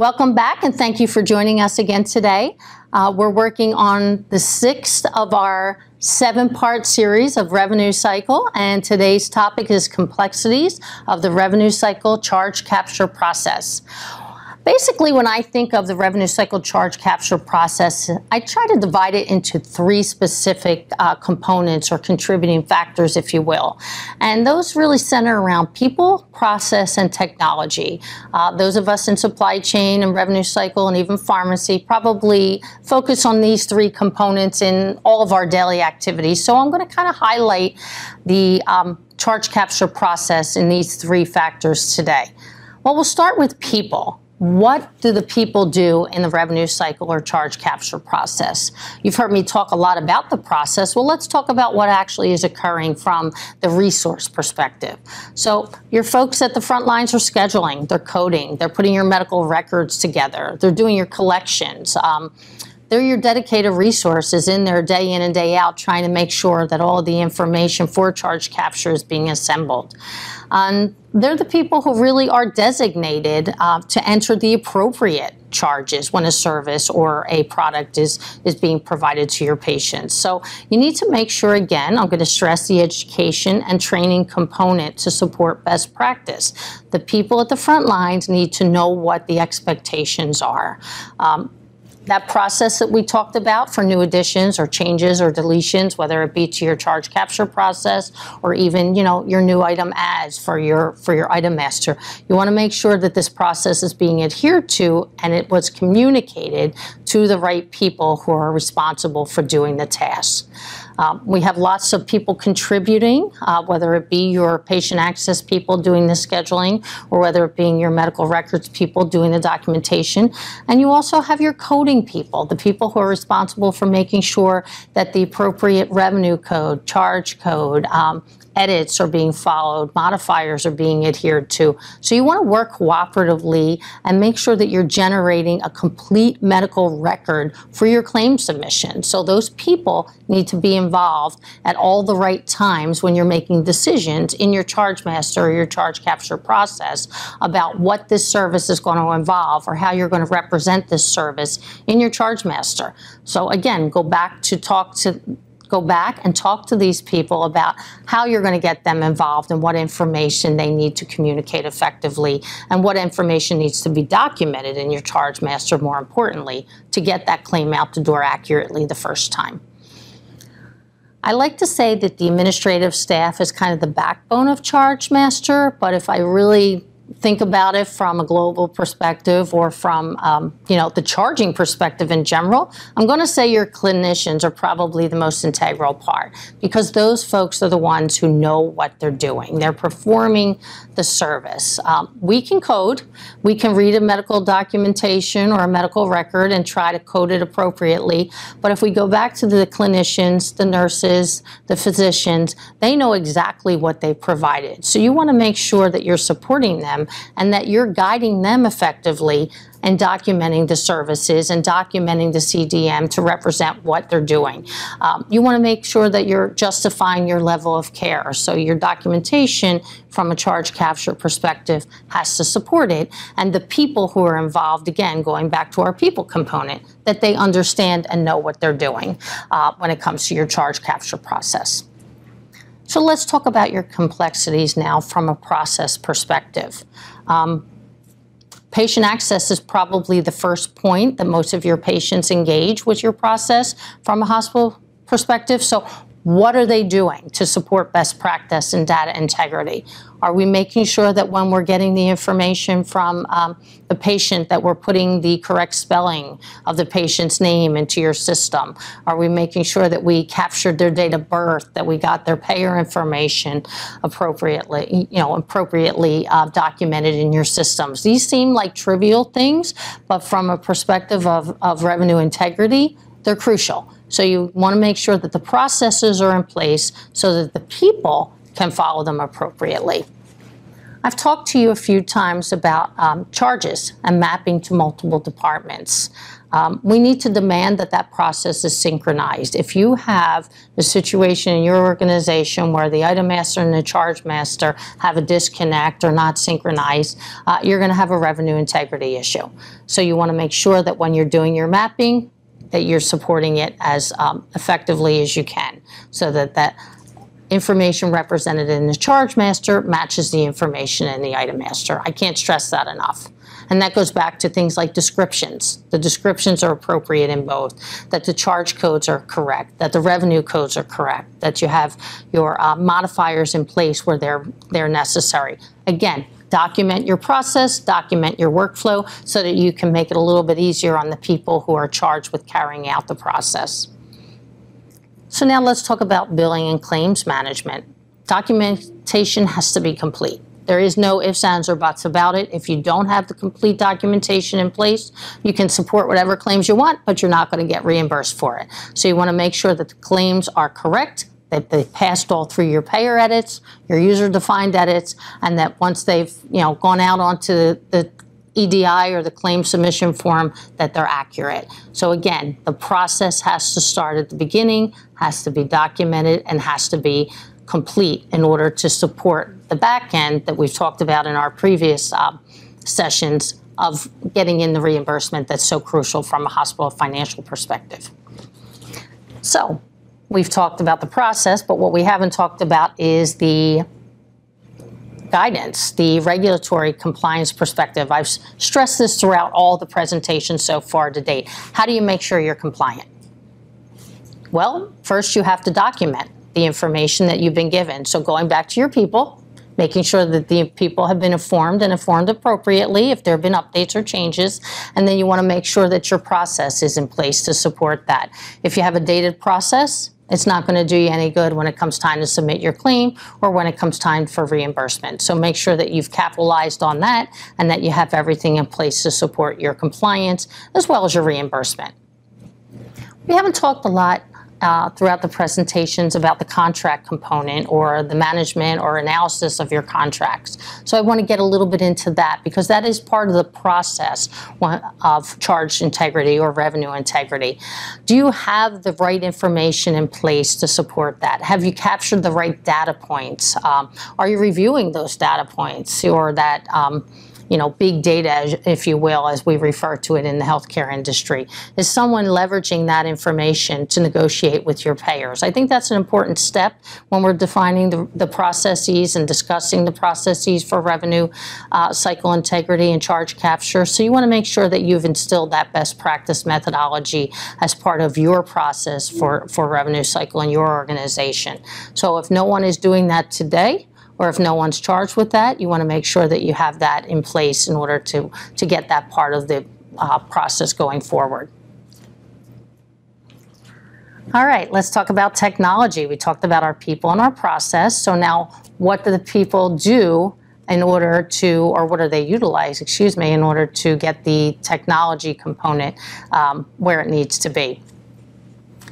Welcome back and thank you for joining us again today. Uh, we're working on the sixth of our seven part series of revenue cycle, and today's topic is complexities of the revenue cycle charge capture process. Basically, when I think of the revenue cycle charge capture process, I try to divide it into three specific uh, components or contributing factors, if you will. And those really center around people, process, and technology. Uh, those of us in supply chain and revenue cycle and even pharmacy probably focus on these three components in all of our daily activities. So I'm going to kind of highlight the um, charge capture process in these three factors today. Well, we'll start with people what do the people do in the revenue cycle or charge capture process? You've heard me talk a lot about the process. Well, let's talk about what actually is occurring from the resource perspective. So, your folks at the front lines are scheduling, they're coding, they're putting your medical records together, they're doing your collections. Um, they're your dedicated resources in there day in and day out trying to make sure that all the information for charge capture is being assembled. Um, they're the people who really are designated uh, to enter the appropriate charges when a service or a product is, is being provided to your patients. So you need to make sure, again, I'm going to stress the education and training component to support best practice. The people at the front lines need to know what the expectations are. Um, that process that we talked about for new additions or changes or deletions, whether it be to your charge capture process or even, you know, your new item adds for your for your item master. You want to make sure that this process is being adhered to and it was communicated to the right people who are responsible for doing the task. Um, we have lots of people contributing, uh, whether it be your patient access people doing the scheduling or whether it being your medical records people doing the documentation. And you also have your coding people, the people who are responsible for making sure that the appropriate revenue code, charge code, um, edits are being followed, modifiers are being adhered to. So you want to work cooperatively and make sure that you're generating a complete medical record for your claim submission. So those people need to be involved at all the right times when you're making decisions in your charge master or your charge capture process about what this service is going to involve or how you're going to represent this service in your charge master. So again, go back to talk to go back and talk to these people about how you're going to get them involved and what information they need to communicate effectively and what information needs to be documented in your charge master, more importantly, to get that claim out the door accurately the first time. I like to say that the administrative staff is kind of the backbone of charge master, but if I really think about it from a global perspective or from um, you know the charging perspective in general i'm going to say your clinicians are probably the most integral part because those folks are the ones who know what they're doing. They're performing the service. Um, we can code. We can read a medical documentation or a medical record and try to code it appropriately. But if we go back to the clinicians the nurses the physicians they know exactly what they provided. So you want to make sure that you're supporting them them and that you're guiding them effectively and documenting the services and documenting the CDM to represent what they're doing. Um, you want to make sure that you're justifying your level of care. So your documentation from a charge capture perspective has to support it. And the people who are involved, again, going back to our people component, that they understand and know what they're doing uh, when it comes to your charge capture process. So let's talk about your complexities now from a process perspective. Um, patient access is probably the first point that most of your patients engage with your process from a hospital perspective. So what are they doing to support best practice and data integrity? Are we making sure that when we're getting the information from um, the patient that we're putting the correct spelling of the patient's name into your system? Are we making sure that we captured their date of birth, that we got their payer information appropriately, you know, appropriately uh, documented in your systems? These seem like trivial things, but from a perspective of, of revenue integrity, they're crucial. So you want to make sure that the processes are in place so that the people can follow them appropriately. I've talked to you a few times about um, charges and mapping to multiple departments. Um, we need to demand that that process is synchronized. If you have a situation in your organization where the item master and the charge master have a disconnect or not synchronized, uh, you're going to have a revenue integrity issue. So you want to make sure that when you're doing your mapping, that you're supporting it as um, effectively as you can so that that information represented in the charge master matches the information in the item master. I can't stress that enough. And that goes back to things like descriptions. The descriptions are appropriate in both, that the charge codes are correct, that the revenue codes are correct, that you have your uh, modifiers in place where they're, they're necessary. Again, document your process, document your workflow so that you can make it a little bit easier on the people who are charged with carrying out the process. So now let's talk about billing and claims management. Documentation has to be complete. There is no ifs, ands, or buts about it. If you don't have the complete documentation in place, you can support whatever claims you want, but you're not going to get reimbursed for it. So you want to make sure that the claims are correct, that they passed all through your payer edits, your user-defined edits, and that once they've you know gone out onto the EDI or the claim submission form that they're accurate. So again, the process has to start at the beginning, has to be documented, and has to be complete in order to support the back end that we've talked about in our previous uh, sessions of getting in the reimbursement that's so crucial from a hospital financial perspective. So we've talked about the process, but what we haven't talked about is the guidance, the regulatory compliance perspective. I've stressed this throughout all the presentations so far to date. How do you make sure you're compliant? Well, first you have to document the information that you've been given. So going back to your people, making sure that the people have been informed and informed appropriately if there have been updates or changes. And then you want to make sure that your process is in place to support that. If you have a dated process, it's not going to do you any good when it comes time to submit your claim or when it comes time for reimbursement. So make sure that you've capitalized on that and that you have everything in place to support your compliance as well as your reimbursement. We haven't talked a lot uh, throughout the presentations about the contract component or the management or analysis of your contracts. So I want to get a little bit into that because that is part of the process of charge integrity or revenue integrity. Do you have the right information in place to support that? Have you captured the right data points? Um, are you reviewing those data points or that um, you know, big data, if you will, as we refer to it in the healthcare industry? Is someone leveraging that information to negotiate with your payers? I think that's an important step when we're defining the, the processes and discussing the processes for revenue uh, cycle integrity and charge capture. So you want to make sure that you've instilled that best practice methodology as part of your process for, for revenue cycle in your organization. So if no one is doing that today, or if no one's charged with that, you want to make sure that you have that in place in order to, to get that part of the uh, process going forward. All right, let's talk about technology. We talked about our people and our process. So now what do the people do in order to, or what do they utilize, excuse me, in order to get the technology component um, where it needs to be?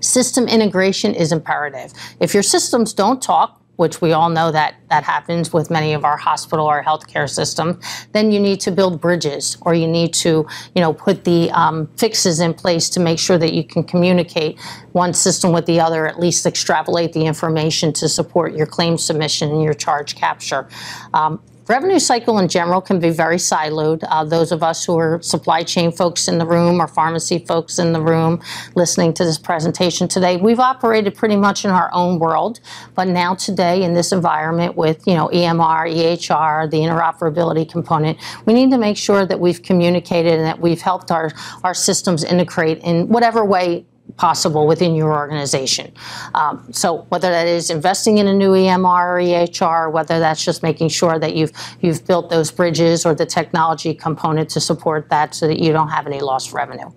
System integration is imperative. If your systems don't talk, which we all know that that happens with many of our hospital or healthcare systems, then you need to build bridges or you need to, you know, put the um, fixes in place to make sure that you can communicate one system with the other, at least extrapolate the information to support your claim submission and your charge capture. Um, Revenue cycle in general can be very siloed. Uh, those of us who are supply chain folks in the room or pharmacy folks in the room listening to this presentation today, we've operated pretty much in our own world. But now today in this environment with you know EMR, EHR, the interoperability component, we need to make sure that we've communicated and that we've helped our, our systems integrate in whatever way possible within your organization. Um, so whether that is investing in a new EMR or EHR, whether that's just making sure that you've you've built those bridges or the technology component to support that so that you don't have any lost revenue.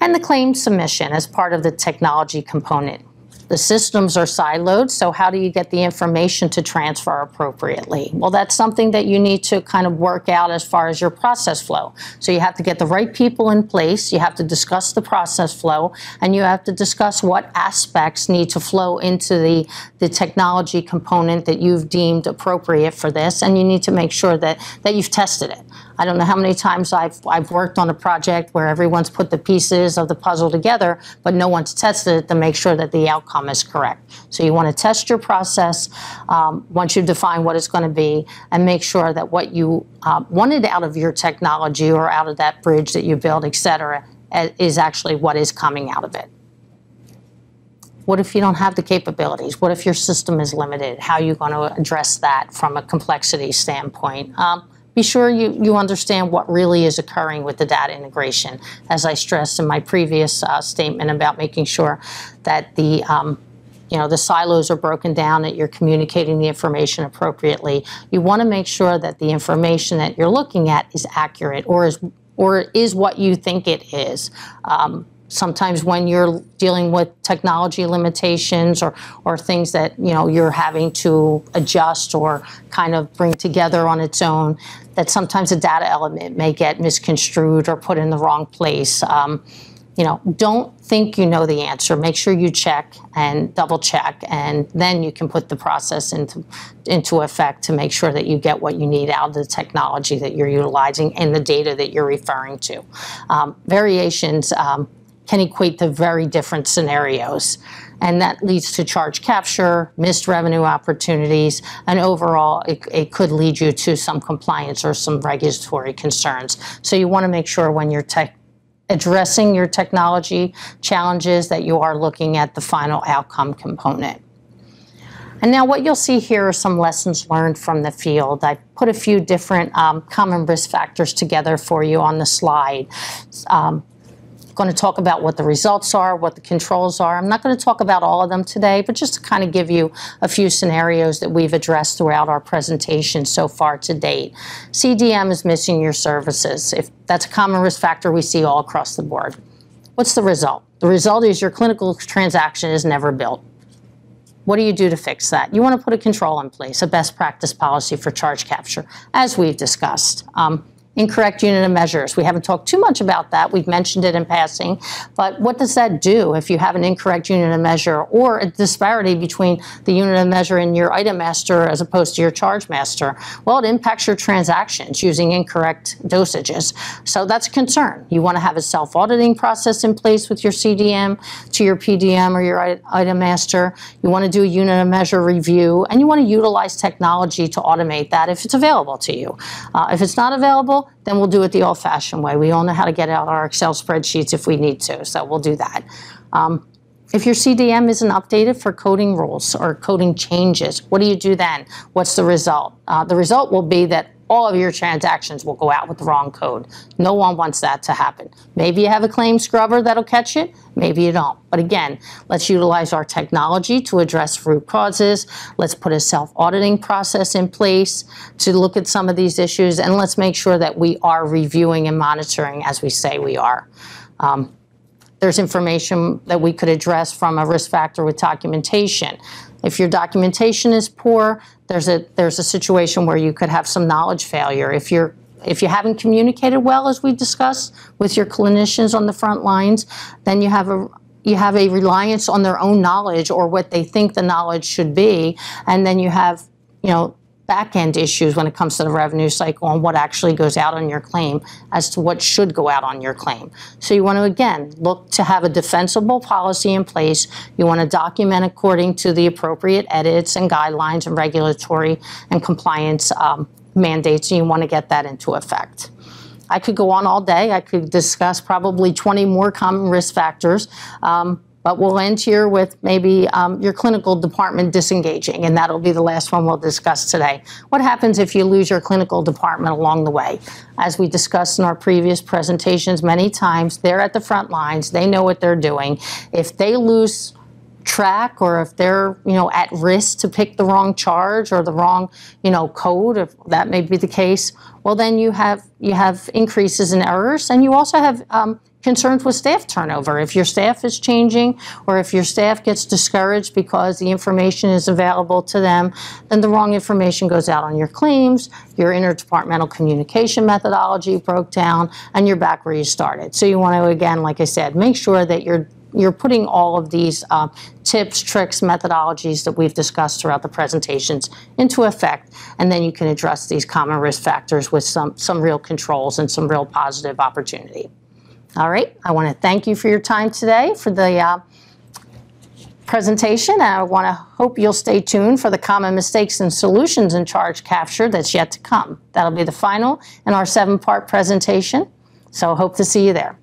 And the claim submission as part of the technology component. The systems are siloed, so how do you get the information to transfer appropriately? Well, that's something that you need to kind of work out as far as your process flow. So you have to get the right people in place, you have to discuss the process flow, and you have to discuss what aspects need to flow into the, the technology component that you've deemed appropriate for this, and you need to make sure that, that you've tested it. I don't know how many times I've, I've worked on a project where everyone's put the pieces of the puzzle together, but no one's tested it to make sure that the outcome is correct. So you want to test your process um, once you define what it's going to be and make sure that what you uh, wanted out of your technology or out of that bridge that you built, et cetera, is actually what is coming out of it. What if you don't have the capabilities? What if your system is limited? How are you going to address that from a complexity standpoint? Um, be sure you, you understand what really is occurring with the data integration. As I stressed in my previous uh, statement about making sure that the um, you know the silos are broken down that you're communicating the information appropriately you want to make sure that the information that you're looking at is accurate or is or is what you think it is um, sometimes when you're dealing with technology limitations or, or things that you know you're having to adjust or kind of bring together on its own that sometimes a data element may get misconstrued or put in the wrong place. Um, you know don't think you know the answer. Make sure you check and double check and then you can put the process into into effect to make sure that you get what you need out of the technology that you're utilizing and the data that you're referring to. Um, variations um, can equate to very different scenarios. And that leads to charge capture, missed revenue opportunities, and overall, it, it could lead you to some compliance or some regulatory concerns. So you want to make sure when you're addressing your technology challenges that you are looking at the final outcome component. And now what you'll see here are some lessons learned from the field. I put a few different um, common risk factors together for you on the slide. Um, going to talk about what the results are, what the controls are. I'm not going to talk about all of them today, but just to kind of give you a few scenarios that we've addressed throughout our presentation so far to date. CDM is missing your services. If that's a common risk factor we see all across the board. What's the result? The result is your clinical transaction is never built. What do you do to fix that? You want to put a control in place, a best practice policy for charge capture, as we've discussed. Um, incorrect unit of measures. We haven't talked too much about that. We've mentioned it in passing. But what does that do if you have an incorrect unit of measure or a disparity between the unit of measure in your item master as opposed to your charge master? Well, it impacts your transactions using incorrect dosages. So that's a concern. You want to have a self-auditing process in place with your CDM to your PDM or your item master. You want to do a unit of measure review and you want to utilize technology to automate that if it's available to you. Uh, if it's not available, then we'll do it the old-fashioned way. We all know how to get out our Excel spreadsheets if we need to, so we'll do that. Um, if your CDM isn't updated for coding rules or coding changes, what do you do then? What's the result? Uh, the result will be that all of your transactions will go out with the wrong code. No one wants that to happen. Maybe you have a claim scrubber that'll catch it, maybe you don't. But again, let's utilize our technology to address root causes. Let's put a self-auditing process in place to look at some of these issues, and let's make sure that we are reviewing and monitoring as we say we are. Um, there's information that we could address from a risk factor with documentation. If your documentation is poor, there's a there's a situation where you could have some knowledge failure. If you're if you haven't communicated well, as we discussed, with your clinicians on the front lines, then you have a you have a reliance on their own knowledge or what they think the knowledge should be, and then you have you know back end issues when it comes to the revenue cycle and what actually goes out on your claim as to what should go out on your claim. So you want to, again, look to have a defensible policy in place. You want to document according to the appropriate edits and guidelines and regulatory and compliance um, mandates, and you want to get that into effect. I could go on all day. I could discuss probably 20 more common risk factors. Um, but we'll end here with maybe um, your clinical department disengaging, and that'll be the last one we'll discuss today. What happens if you lose your clinical department along the way? As we discussed in our previous presentations many times, they're at the front lines. They know what they're doing. If they lose track or if they're you know at risk to pick the wrong charge or the wrong you know code if that may be the case well then you have you have increases in errors and you also have um, concerns with staff turnover. If your staff is changing or if your staff gets discouraged because the information is available to them, then the wrong information goes out on your claims, your interdepartmental communication methodology broke down, and you're back where you started. So you want to, again, like I said, make sure that you're you're putting all of these uh, tips, tricks, methodologies that we've discussed throughout the presentations into effect, and then you can address these common risk factors with some, some real controls and some real positive opportunity. All right, I want to thank you for your time today for the uh, presentation. I want to hope you'll stay tuned for the common mistakes and solutions in charge capture that's yet to come. That'll be the final in our seven-part presentation, so hope to see you there.